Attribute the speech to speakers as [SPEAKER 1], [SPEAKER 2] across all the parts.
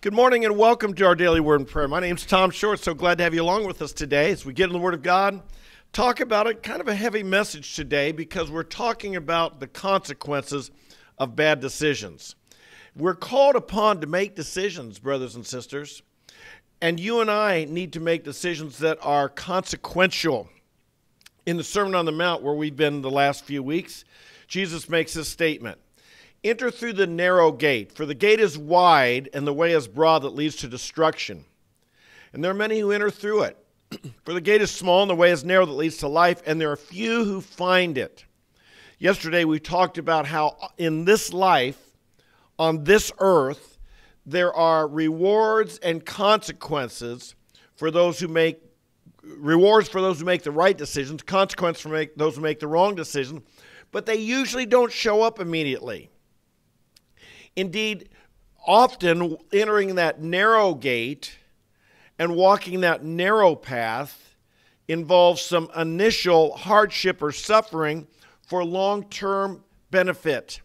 [SPEAKER 1] Good morning and welcome to our daily word and prayer. My name's Tom Short. So glad to have you along with us today as we get in the Word of God. Talk about it, kind of a heavy message today because we're talking about the consequences of bad decisions. We're called upon to make decisions, brothers and sisters, and you and I need to make decisions that are consequential. In the Sermon on the Mount, where we've been the last few weeks, Jesus makes this statement Enter through the narrow gate, for the gate is wide and the way is broad that leads to destruction. And there are many who enter through it. for the gate is small and the way is narrow that leads to life, and there are few who find it. Yesterday we talked about how in this life, on this earth, there are rewards and consequences for those who make rewards for those who make the right decisions, consequences for make, those who make the wrong decision, but they usually don't show up immediately. Indeed, often entering that narrow gate and walking that narrow path involves some initial hardship or suffering for long term benefit.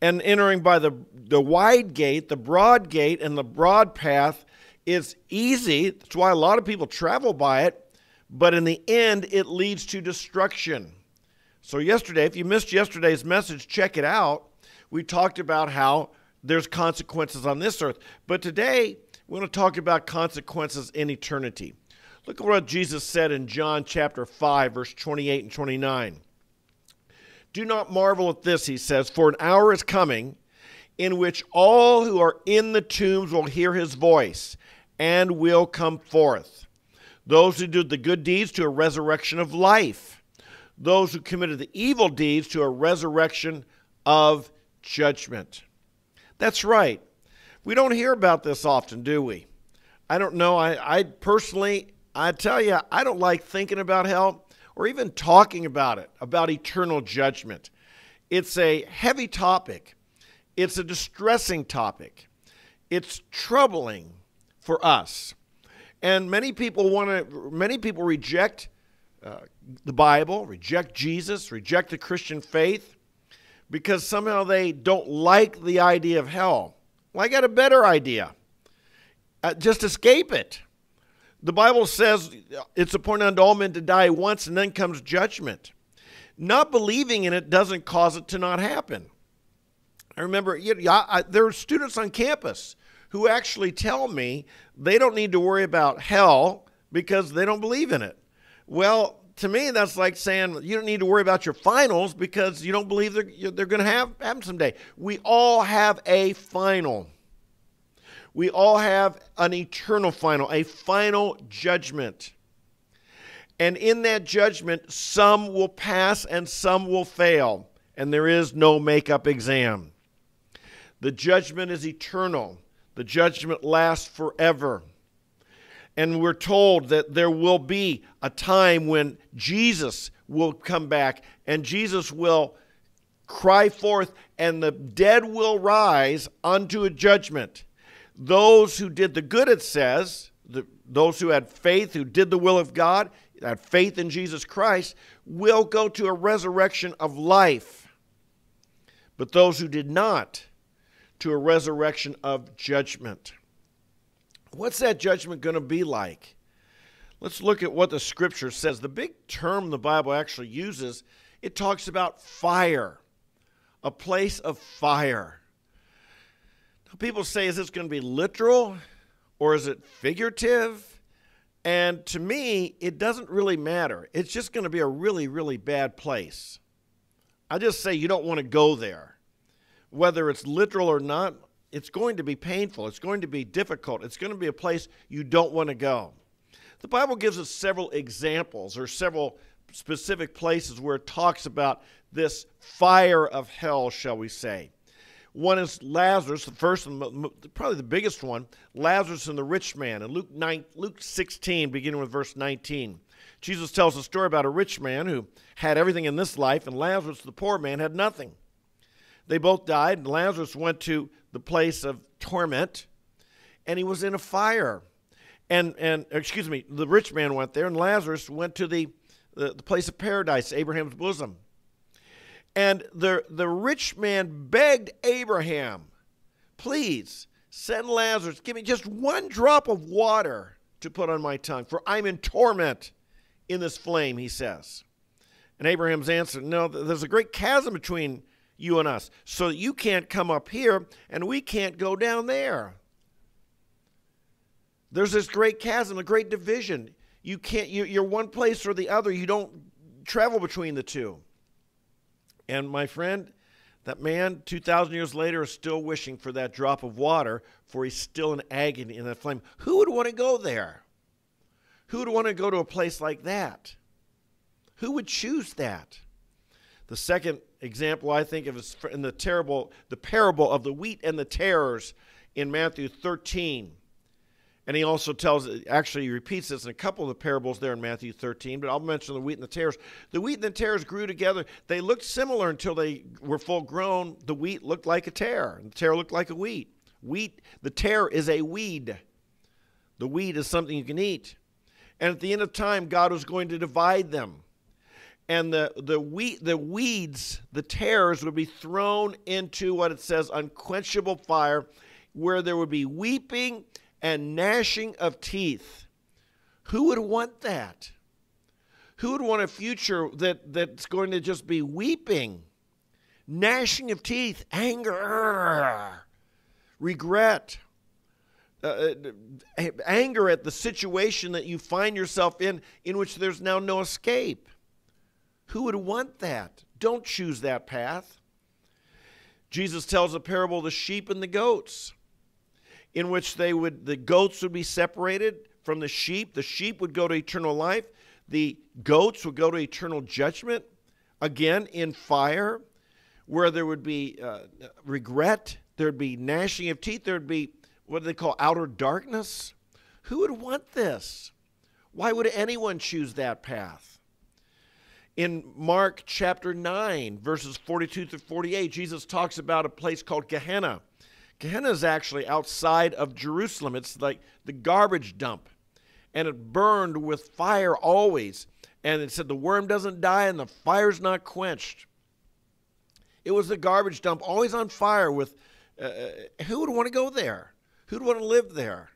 [SPEAKER 1] And entering by the, the wide gate, the broad gate, and the broad path is easy. That's why a lot of people travel by it. But in the end, it leads to destruction. So, yesterday, if you missed yesterday's message, check it out we talked about how there's consequences on this earth. But today, we want to talk about consequences in eternity. Look at what Jesus said in John chapter 5, verse 28 and 29. Do not marvel at this, he says, for an hour is coming in which all who are in the tombs will hear his voice and will come forth. Those who did the good deeds to a resurrection of life, those who committed the evil deeds to a resurrection of judgment. That's right. We don't hear about this often, do we? I don't know. I, I personally, I tell you, I don't like thinking about hell or even talking about it, about eternal judgment. It's a heavy topic, it's a distressing topic, it's troubling for us. And many people want to, many people reject uh, the Bible, reject Jesus, reject the Christian faith because somehow they don't like the idea of hell. Well, I got a better idea. Uh, just escape it. The Bible says it's appointed unto all men to die once, and then comes judgment. Not believing in it doesn't cause it to not happen. I remember you know, I, I, there are students on campus who actually tell me they don't need to worry about hell because they don't believe in it. Well, to me, that's like saying you don't need to worry about your finals because you don't believe they're, they're going to have happen someday. We all have a final. We all have an eternal final, a final judgment. And in that judgment, some will pass and some will fail, and there is no makeup exam. The judgment is eternal, the judgment lasts forever. And we're told that there will be a time when Jesus will come back and Jesus will cry forth, and the dead will rise unto a judgment. Those who did the good, it says, the, those who had faith, who did the will of God, had faith in Jesus Christ, will go to a resurrection of life. But those who did not, to a resurrection of judgment. What's that judgment going to be like? Let's look at what the scripture says. The big term the Bible actually uses, it talks about fire, a place of fire. Now, people say, is this going to be literal or is it figurative? And to me, it doesn't really matter. It's just going to be a really, really bad place. I just say you don't want to go there. Whether it's literal or not, it's going to be painful. It's going to be difficult. It's going to be a place you don't want to go. The Bible gives us several examples or several specific places where it talks about this fire of hell, shall we say. One is Lazarus, the first and probably the biggest one, Lazarus and the rich man. In Luke 9, Luke 16, beginning with verse 19, Jesus tells a story about a rich man who had everything in this life, and Lazarus, the poor man, had nothing. They both died, and Lazarus went to the place of torment, and he was in a fire. And, and excuse me, the rich man went there, and Lazarus went to the, the, the place of paradise, Abraham's bosom. And the, the rich man begged Abraham, please Send Lazarus, give me just one drop of water to put on my tongue, for I'm in torment in this flame, he says. And Abraham's answer, No, there's a great chasm between you and us, so you can't come up here and we can't go down there. There's this great chasm, a great division. You can't, you're one place or the other. You don't travel between the two. And my friend, that man 2,000 years later is still wishing for that drop of water, for he's still in agony in that flame. Who would want to go there? Who would want to go to a place like that? Who would choose that? The second example I think of is in the terrible, the parable of the wheat and the tares in Matthew 13. And he also tells, actually, he repeats this in a couple of the parables there in Matthew 13, but I'll mention the wheat and the tares. The wheat and the tares grew together. They looked similar until they were full grown. The wheat looked like a tare, and the tare looked like a wheat. Wheat, the tare is a weed. The weed is something you can eat. And at the end of time, God was going to divide them. And the, the, wheat, the weeds, the tares, would be thrown into what it says unquenchable fire, where there would be weeping and gnashing of teeth. Who would want that? Who would want a future that, that's going to just be weeping, gnashing of teeth, anger, regret, uh, uh anger at the situation that you find yourself in, in which there's now no escape? Who would want that? Don't choose that path. Jesus tells a parable of the sheep and the goats in which they would the goats would be separated from the sheep. The sheep would go to eternal life. The goats would go to eternal judgment, again in fire, where there would be uh, regret, there'd be gnashing of teeth, there'd be what do they call outer darkness. Who would want this? Why would anyone choose that path? In Mark chapter 9, verses 42 through 48, Jesus talks about a place called Gehenna Gehenna is actually outside of Jerusalem. It's like the garbage dump. And it burned with fire always. And it said the worm doesn't die and the fire's not quenched. It was the garbage dump, always on fire with uh, uh who would want to go there? Who'd want to live there?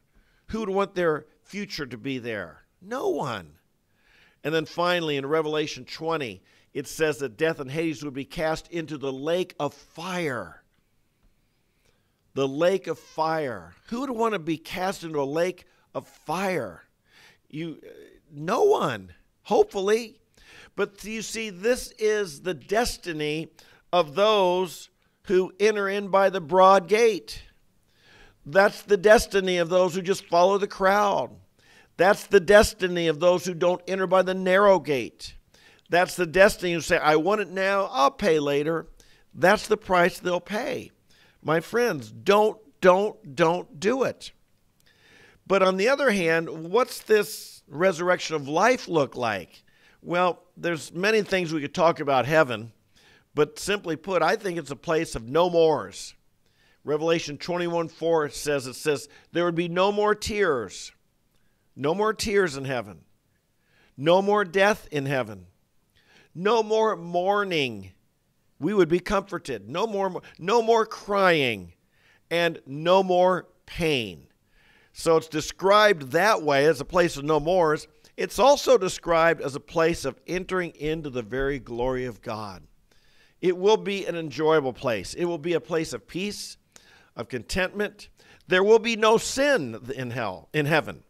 [SPEAKER 1] Who would want their future to be there? No one. And then finally in Revelation 20, it says that death and Hades would be cast into the lake of fire the lake of fire. Who would want to be cast into a lake of fire? You, no one, hopefully. But you see, this is the destiny of those who enter in by the broad gate. That's the destiny of those who just follow the crowd. That's the destiny of those who don't enter by the narrow gate. That's the destiny who say, I want it now, I'll pay later. That's the price they'll pay. My friends, don't, don't, don't do it. But on the other hand, what's this resurrection of life look like? Well, there's many things we could talk about heaven, but simply put, I think it's a place of no mores. Revelation 21 4 says, it says, there would be no more tears. No more tears in heaven. No more death in heaven. No more mourning we would be comforted. No more, no more crying and no more pain. So it's described that way as a place of no mores. It's also described as a place of entering into the very glory of God. It will be an enjoyable place. It will be a place of peace, of contentment. There will be no sin in hell, in heaven.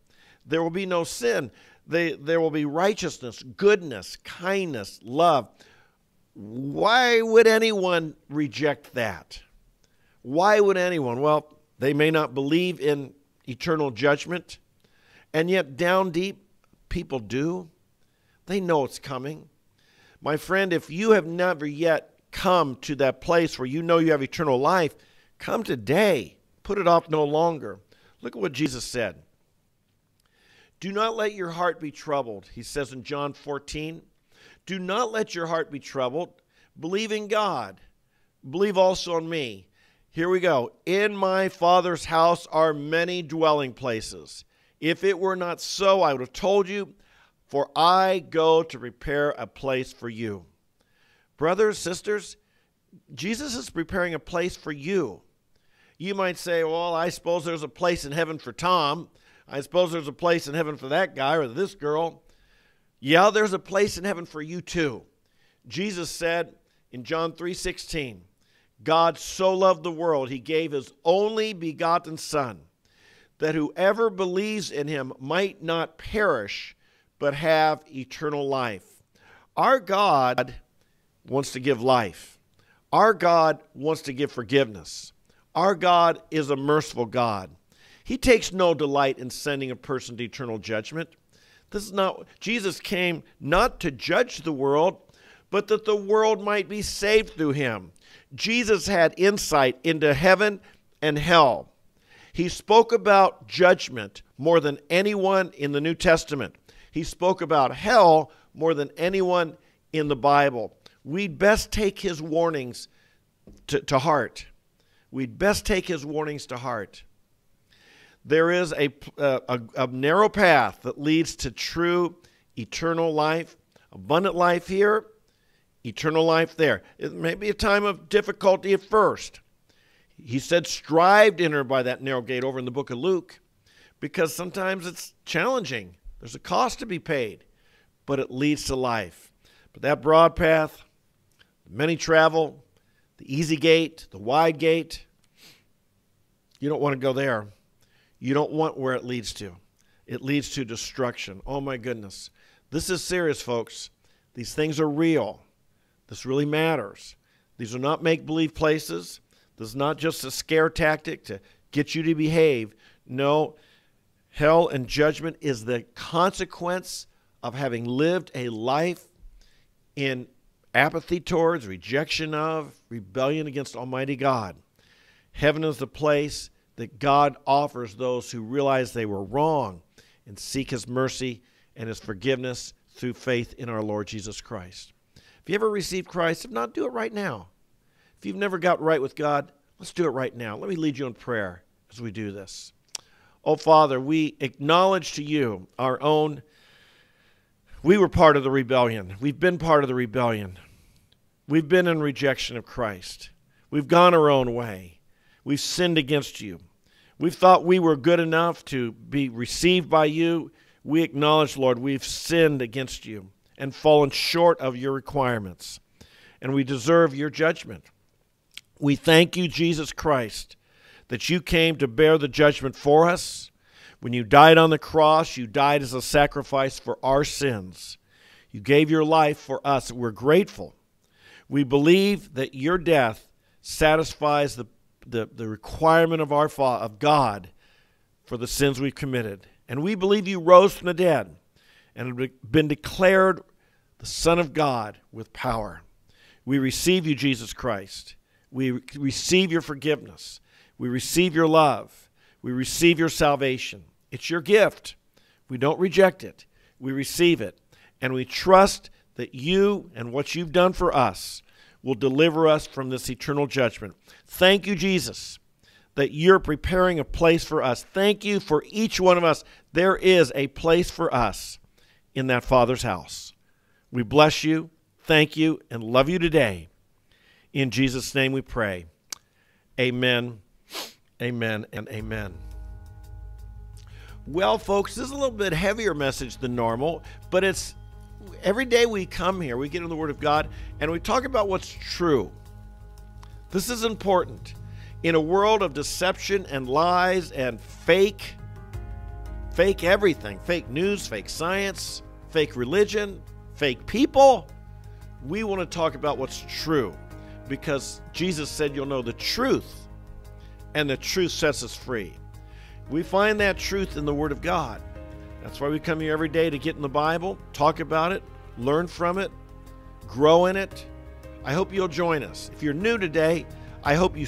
[SPEAKER 1] There will be no sin. They, there will be righteousness, goodness, kindness, love. Why would anyone reject that? Why would anyone? Well, they may not believe in eternal judgment, and yet down deep, people do. They know it's coming. My friend, if you have never yet come to that place where you know you have eternal life, come today. Put it off no longer. Look at what Jesus said. Do not let your heart be troubled, he says in John 14. Do not let your heart be troubled. Believe in God. Believe also in me. Here we go. In my Father's house are many dwelling places. If it were not so, I would have told you, for I go to prepare a place for you. Brothers, sisters, Jesus is preparing a place for you. You might say, well, I suppose there's a place in heaven for Tom. I suppose there's a place in heaven for that guy or this girl. Yeah, there's a place in heaven for you too. Jesus said in John 3:16, God so loved the world he gave his only begotten son that whoever believes in him might not perish but have eternal life. Our God wants to give life. Our God wants to give forgiveness. Our God is a merciful God. He takes no delight in sending a person to eternal judgment. This is not Jesus came not to judge the world, but that the world might be saved through him. Jesus had insight into heaven and hell. He spoke about judgment more than anyone in the New Testament. He spoke about hell more than anyone in the Bible. We'd best take his warnings to, to heart. We'd best take his warnings to heart. There is a, uh, a, a narrow path that leads to true eternal life, abundant life here, eternal life there. It may be a time of difficulty at first. He said, strive to enter by that narrow gate over in the book of Luke because sometimes it's challenging. There's a cost to be paid, but it leads to life. But that broad path, many travel, the easy gate, the wide gate, you don't want to go there. You don't want where it leads to. It leads to destruction. Oh my goodness. This is serious, folks. These things are real. This really matters. These are not make believe places. This is not just a scare tactic to get you to behave. No, hell and judgment is the consequence of having lived a life in apathy towards, rejection of, rebellion against Almighty God. Heaven is the place that God offers those who realize they were wrong and seek His mercy and His forgiveness through faith in our Lord Jesus Christ. If you ever received Christ, if not, do it right now. If you've never got right with God, let's do it right now. Let me lead you in prayer as we do this. Oh, Father, we acknowledge to you our own. We were part of the rebellion. We've been part of the rebellion. We've been in rejection of Christ. We've gone our own way. We've sinned against you. We've thought we were good enough to be received by you. We acknowledge, Lord, we've sinned against you and fallen short of your requirements, and we deserve your judgment. We thank you, Jesus Christ, that you came to bear the judgment for us. When you died on the cross, you died as a sacrifice for our sins. You gave your life for us. We're grateful. We believe that your death satisfies the the, the requirement of our of God for the sins we've committed. And we believe you rose from the dead and have been declared the Son of God with power. We receive you, Jesus Christ. We receive your forgiveness. We receive your love. We receive your salvation. It's your gift. We don't reject it. We receive it. And we trust that you and what you've done for us will deliver us from this eternal judgment. Thank you, Jesus, that you're preparing a place for us. Thank you for each one of us. There is a place for us in that Father's house. We bless you, thank you, and love you today. In Jesus' name we pray. Amen, amen, and amen. Well, folks, this is a little bit heavier message than normal, but it's every day we come here, we get in the Word of God, and we talk about what's true. This is important. In a world of deception and lies and fake, fake everything fake news, fake science, fake religion, fake people we want to talk about what's true because Jesus said you'll know the truth, and the truth sets us free. We find that truth in the Word of God. That's why we come here every day to get in the Bible, talk about it, learn from it, grow in it. I hope you'll join us. If you're new today, I hope you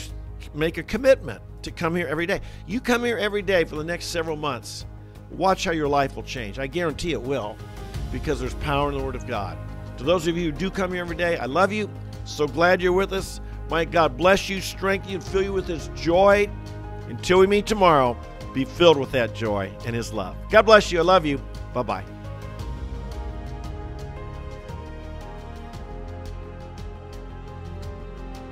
[SPEAKER 1] make a commitment to come here every day. You come here every day for the next several months. Watch how your life will change. I guarantee it will because there's power in the Word of God. To those of you who do come here every day, I love you. So glad you're with us. Might God bless you, strengthen you, and fill you with His joy. Until we meet tomorrow, be filled with that joy and His love. God bless you. I love you. Bye bye.